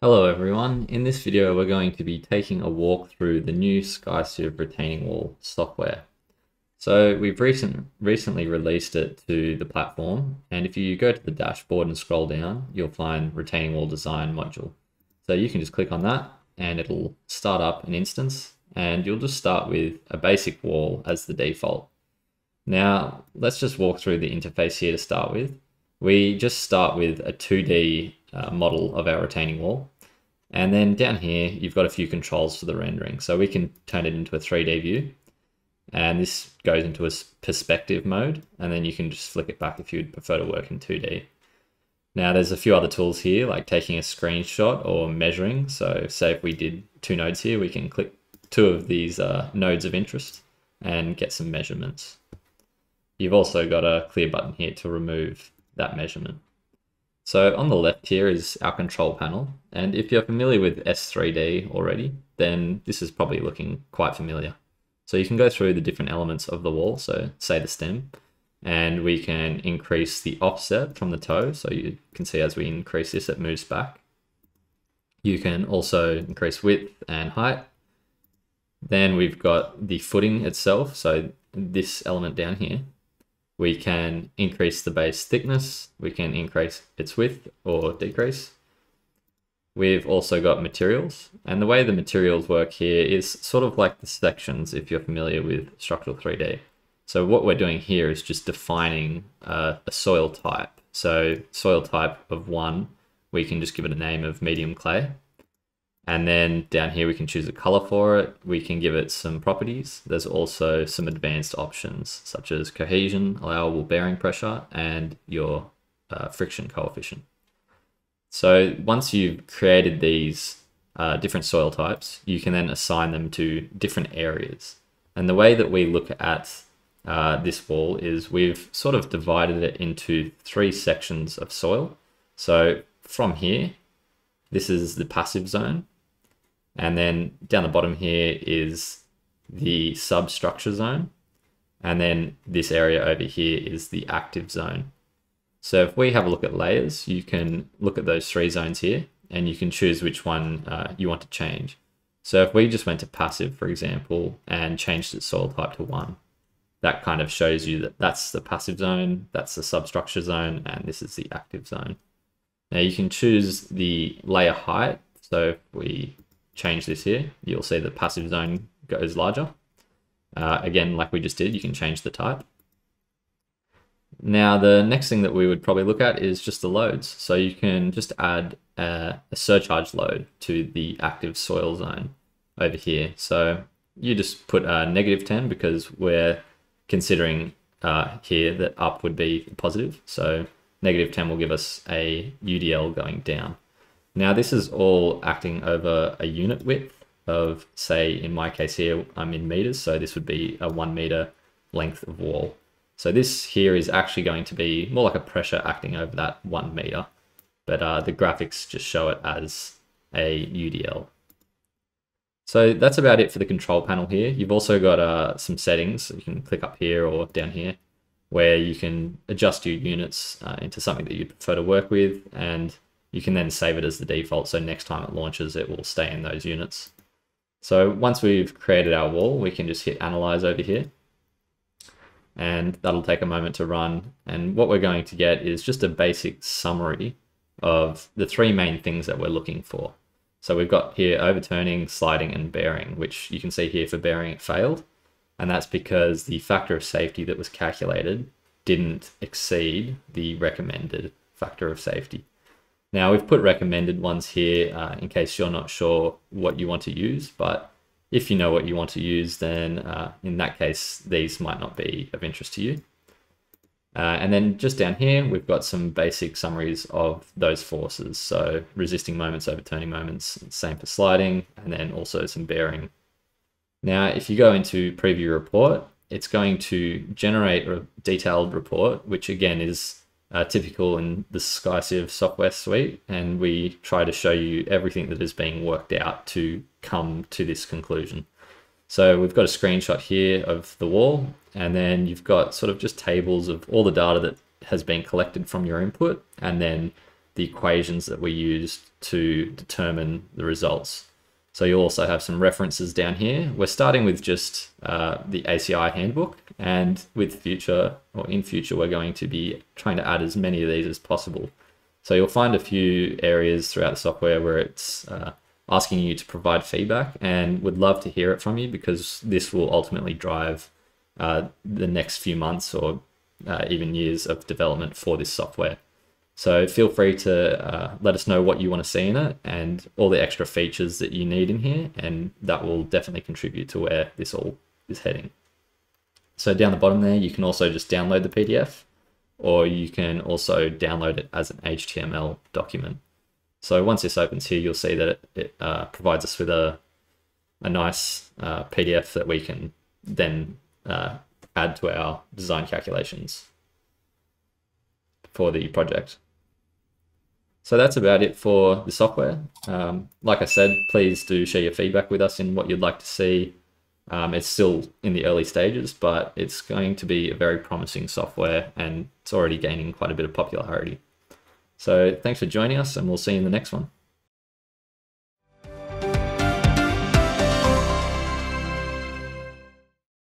Hello everyone, in this video we're going to be taking a walk through the new SkyCiv retaining wall software. So we've recent, recently released it to the platform and if you go to the dashboard and scroll down you'll find retaining wall design module. So you can just click on that and it'll start up an instance and you'll just start with a basic wall as the default. Now let's just walk through the interface here to start with. We just start with a 2D uh, model of our retaining wall. And then down here, you've got a few controls for the rendering. So we can turn it into a 3D view. And this goes into a perspective mode. And then you can just flick it back if you'd prefer to work in 2D. Now there's a few other tools here, like taking a screenshot or measuring. So say if we did two nodes here, we can click two of these uh, nodes of interest and get some measurements. You've also got a clear button here to remove that measurement. So on the left here is our control panel. And if you're familiar with S3D already, then this is probably looking quite familiar. So you can go through the different elements of the wall. So say the stem, and we can increase the offset from the toe. So you can see as we increase this, it moves back. You can also increase width and height. Then we've got the footing itself. So this element down here, we can increase the base thickness, we can increase its width or decrease. We've also got materials, and the way the materials work here is sort of like the sections if you're familiar with structural 3D. So what we're doing here is just defining uh, a soil type. So soil type of one, we can just give it a name of medium clay. And then down here, we can choose a color for it. We can give it some properties. There's also some advanced options such as cohesion, allowable bearing pressure, and your uh, friction coefficient. So once you've created these uh, different soil types, you can then assign them to different areas. And the way that we look at uh, this wall is we've sort of divided it into three sections of soil. So from here, this is the passive zone. And then down the bottom here is the substructure zone. And then this area over here is the active zone. So if we have a look at layers, you can look at those three zones here and you can choose which one uh, you want to change. So if we just went to passive, for example, and changed its soil type to one, that kind of shows you that that's the passive zone, that's the substructure zone, and this is the active zone. Now you can choose the layer height. So if we change this here, you'll see the passive zone goes larger. Uh, again, like we just did, you can change the type. Now, the next thing that we would probably look at is just the loads. So you can just add a, a surcharge load to the active soil zone over here. So you just put a negative 10 because we're considering uh, here that up would be positive. So negative 10 will give us a UDL going down. Now this is all acting over a unit width of, say, in my case here, I'm in meters, so this would be a one meter length of wall. So this here is actually going to be more like a pressure acting over that one meter, but uh, the graphics just show it as a UDL. So that's about it for the control panel here. You've also got uh, some settings. You can click up here or down here where you can adjust your units uh, into something that you prefer to work with and you can then save it as the default. So next time it launches, it will stay in those units. So once we've created our wall, we can just hit analyze over here. And that'll take a moment to run. And what we're going to get is just a basic summary of the three main things that we're looking for. So we've got here overturning, sliding, and bearing, which you can see here for bearing it failed. And that's because the factor of safety that was calculated didn't exceed the recommended factor of safety. Now we've put recommended ones here uh, in case you're not sure what you want to use, but if you know what you want to use, then uh, in that case, these might not be of interest to you. Uh, and then just down here, we've got some basic summaries of those forces. So resisting moments, overturning moments, same for sliding, and then also some bearing. Now, if you go into preview report, it's going to generate a detailed report, which again is uh, typical in the SkyCiv software suite, and we try to show you everything that is being worked out to come to this conclusion. So we've got a screenshot here of the wall, and then you've got sort of just tables of all the data that has been collected from your input, and then the equations that we used to determine the results. So you also have some references down here. We're starting with just uh, the ACI handbook and with future or in future, we're going to be trying to add as many of these as possible. So you'll find a few areas throughout the software where it's uh, asking you to provide feedback and would love to hear it from you because this will ultimately drive uh, the next few months or uh, even years of development for this software. So feel free to uh, let us know what you want to see in it and all the extra features that you need in here, and that will definitely contribute to where this all is heading. So down the bottom there, you can also just download the PDF, or you can also download it as an HTML document. So once this opens here, you'll see that it, it uh, provides us with a, a nice uh, PDF that we can then uh, add to our design calculations for the project. So that's about it for the software. Um, like I said, please do share your feedback with us in what you'd like to see. Um, it's still in the early stages, but it's going to be a very promising software and it's already gaining quite a bit of popularity. So thanks for joining us and we'll see you in the next one.